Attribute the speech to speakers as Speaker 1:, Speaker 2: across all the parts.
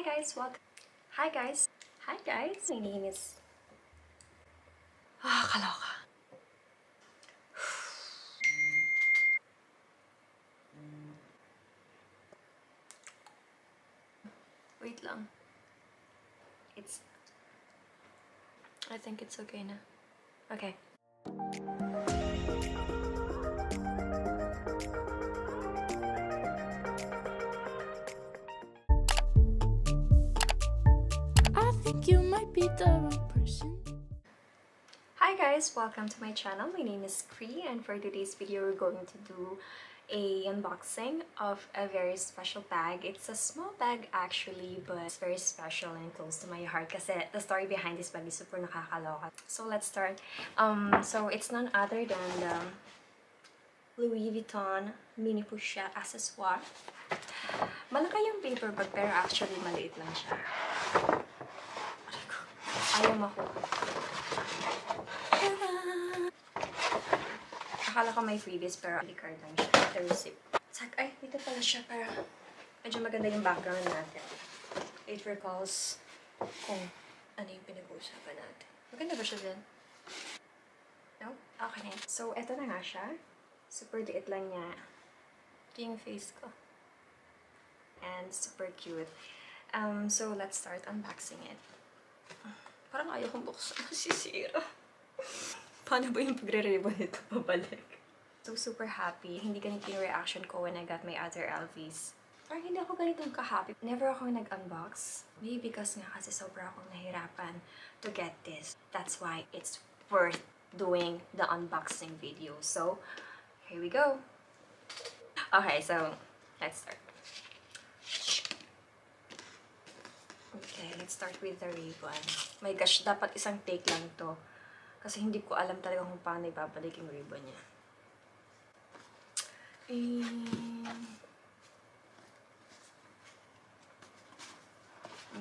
Speaker 1: Hi guys, welcome. Hi guys. Hi guys. My name is... Ah, kaloka. Wait lang. It's... I think it's okay na. Okay.
Speaker 2: Think you might be the wrong person.
Speaker 1: Hi guys, welcome to my channel. My name is Cree and for today's video we're going to do a unboxing of a very special bag. It's a small bag actually but it's very special and close to my heart kasi the story behind this bag is super nakakaloka. So let's start. Um, so it's none other than the Louis Vuitton Mini Pusha accessoire. Malaki yung paper bag pero actually maliit lang siya. Ayaw makuha. Akala ko may freebies pero ID card lang siya. The receipt. Sak, ay, dito pala siya para medyo maganda yung background natin. It recalls kung ano yung pinag-uusapan natin. Maganda ba siya din? No? Okay. So, eto na nga siya. Super liit lang niya. Ito yung face ko. And super cute. Um, so, let's start unboxing it. Parang ayaw kong buksan. Sisira. Paano ba yung pagre-ribbon nito pabalik? So, super happy. Hindi ganito yung reaction ko when I got my other LVs. Parang hindi ako ganitong ka-happy. Never ako nag-unbox. Maybe because nga kasi sobra akong nahirapan to get this. That's why it's worth doing the unboxing video. So, here we go. Okay, so, let's start. Okay, let's start with the ribbon. My gosh, dapat isang take lang to. Kasi hindi ko alam talaga kung paano ibabalik yung ribbon niya. And...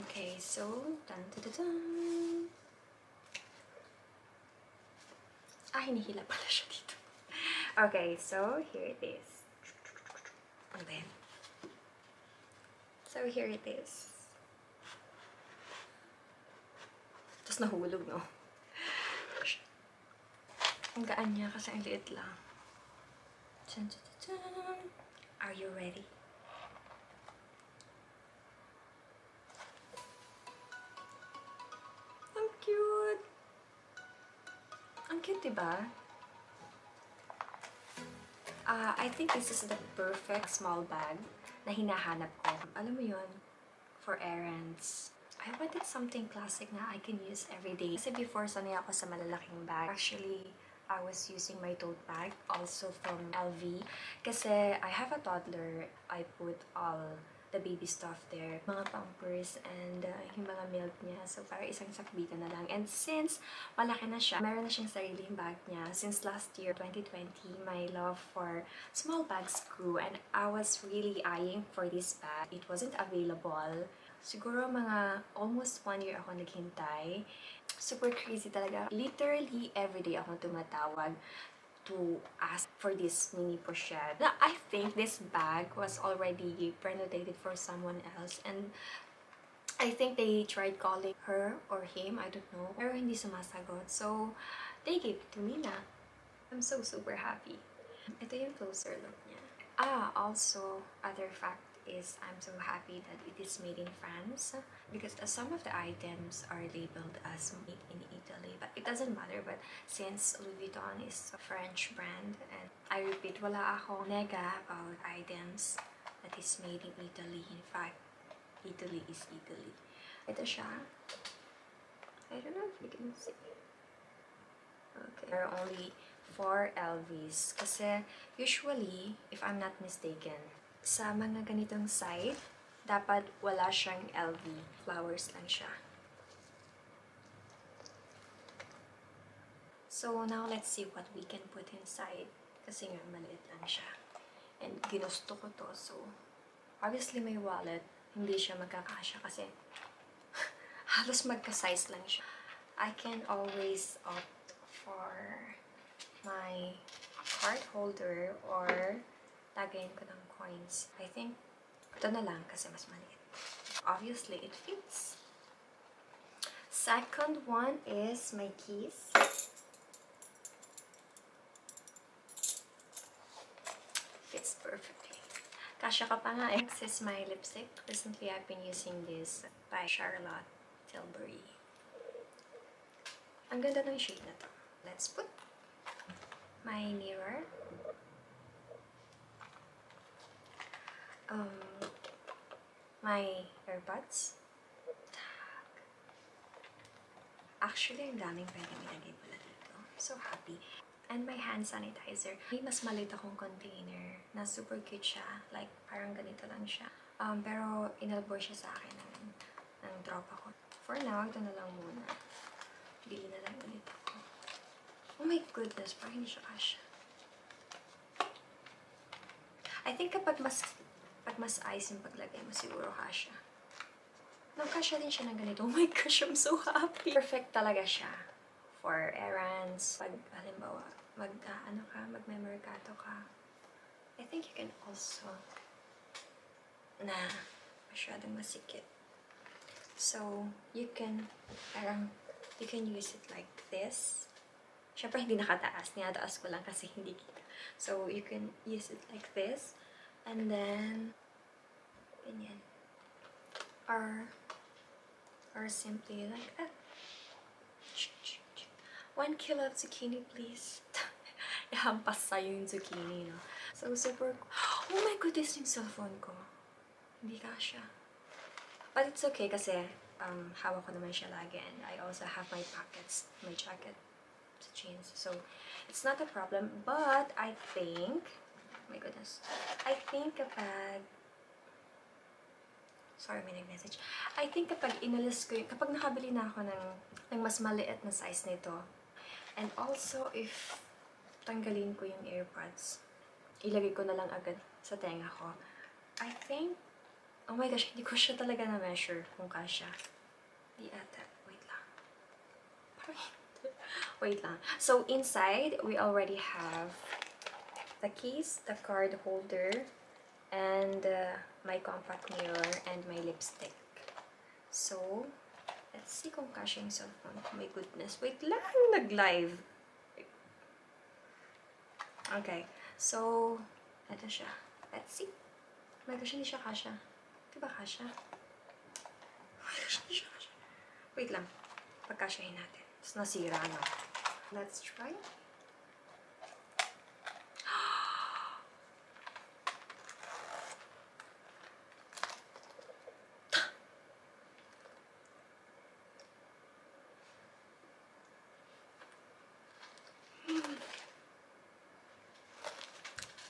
Speaker 1: Okay, so, dun, dun, dun, dun. Ah, hinihila pala siya dito. Okay, so, here it is. Ba yan? So, here it is. Tapos nahulog, no? Ang gaan niya kasi ang liit lang. Dun, dun, dun, dun. Are you ready? Ang cute! Ang cute, diba? Ah, I think this is the perfect small bag na hinahanap ko. Alam mo yun, for errands. I wanted something classic na I can use every day. Kasi before, sanay ako sa malalaking bag. Actually, I was using my tote bag, also from LV. Kasi I have a toddler, I put all the baby stuff there. Mga pampers and uh, yung mga milk niya. So, para isang sakbita na lang. And since malaki na siya, meron na siyang sariling bag niya. Since last year, 2020, my love for small bags grew. And I was really eyeing for this bag. It wasn't available. Siguro mga almost one year ako naghintay. Super crazy talaga. Literally, everyday ako tumatawag to ask for this mini pochette. Now, I think this bag was already prenotated for someone else and I think they tried calling her or him, I don't know. Pero hindi sumasagot. So, they gave it to me na. I'm so super happy. Ito yung closer look niya. Ah, also, other fact is I'm so happy that it is made in France because some of the items are labeled as made in Italy but it doesn't matter but since Louis Vuitton is a French brand and I repeat wala akong nega about items that is made in Italy. In fact Italy is Italy. Ito siya. I don't know if you can see. Okay. There are only four LVs kasi usually if I'm not mistaken sa mga ganitong side, dapat wala siyang LV. Flowers lang siya. So, now let's see what we can put inside. Kasi nga, maliit lang siya. And ginusto ko to. So, obviously may wallet. Hindi siya magkakasya kasi halos magka-size lang siya. I can always opt for my card holder or lagayin ko ng coins. I think, ito na lang kasi mas maliit. obviously it fits. Second one is my keys. Fits perfectly. Kasha ka pa nga eh. Next is my lipstick. Recently, I've been using this by Charlotte Tilbury. Ang ganda ng shade na to. Let's put my mirror. Um, my earbuds. Tag. Actually, ang daming pwedeng ilagay pala dito. I'm so happy. And my hand sanitizer. May mas maliit akong container na super cute siya. Like, parang ganito lang siya. Um, pero, inalbor siya sa akin ng, ng tropa ko. For now, ito na lang muna. Bili na lang ulit ako. Oh my goodness, parang hindi siya kasha. I think kapag mas pag mas ice yung paglagay mo, siguro kasha. Nagkasya din siya ng ganito. Oh my gosh, I'm so happy. Perfect talaga siya for errands. Pag, halimbawa, mag, ah, ano ka, magmemerkato ka. I think you can also na masyadong masikip. So, you can, parang, you can use it like this. Siyempre, hindi nakataas. Niyataas ko lang kasi hindi kita. So, you can use it like this. And then, ganyan. Or, or simply like that. One kilo of zucchini, please. Ihampas sa'yo yung zucchini, no? So, super... Oh my goodness, yung cellphone ko. Hindi kasha. But it's okay kasi um, hawak ko naman siya lagi and I also have my pockets, my jacket, sa jeans. So, it's not a problem. But, I think... My goodness. I think kapag... Sorry, may nag-message. I think kapag inalis ko yung... Kapag nakabili na ako ng, ng mas maliit na size nito, and also if tanggalin ko yung AirPods, ilagay ko na lang agad sa tenga ko. I think Oh my gosh, hindi ko siya talaga na-measure kung kasha. Di ata. Wait lang. Wait lang. So, inside, we already have the keys, the card holder, and uh, my compact mirror, and my lipstick. So, let's see kung kasha yung cellphone. Oh my goodness. Wait lang, nag-live. Okay. So, ito siya. Let's see. Oh my gosh, hindi siya kasha. Diba kasha? Wait lang. Pagkasyahin natin. Tapos nasira na. Let's try.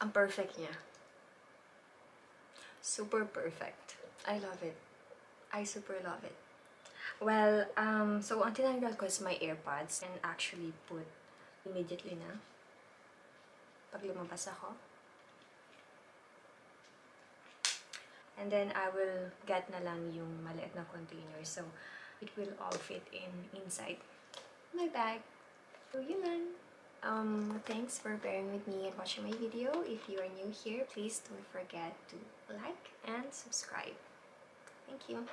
Speaker 1: Ang perfect niya. Super perfect. I love it. I super love it. Well, um, so ang tinanggal ko is my AirPods and actually put immediately na pag lumabas ako. And then I will get na lang yung maliit na container so it will all fit in inside my bag. So yun lang. Um, thanks for bearing with me and watching my video. If you are new here, please don't forget to like and subscribe. Thank you.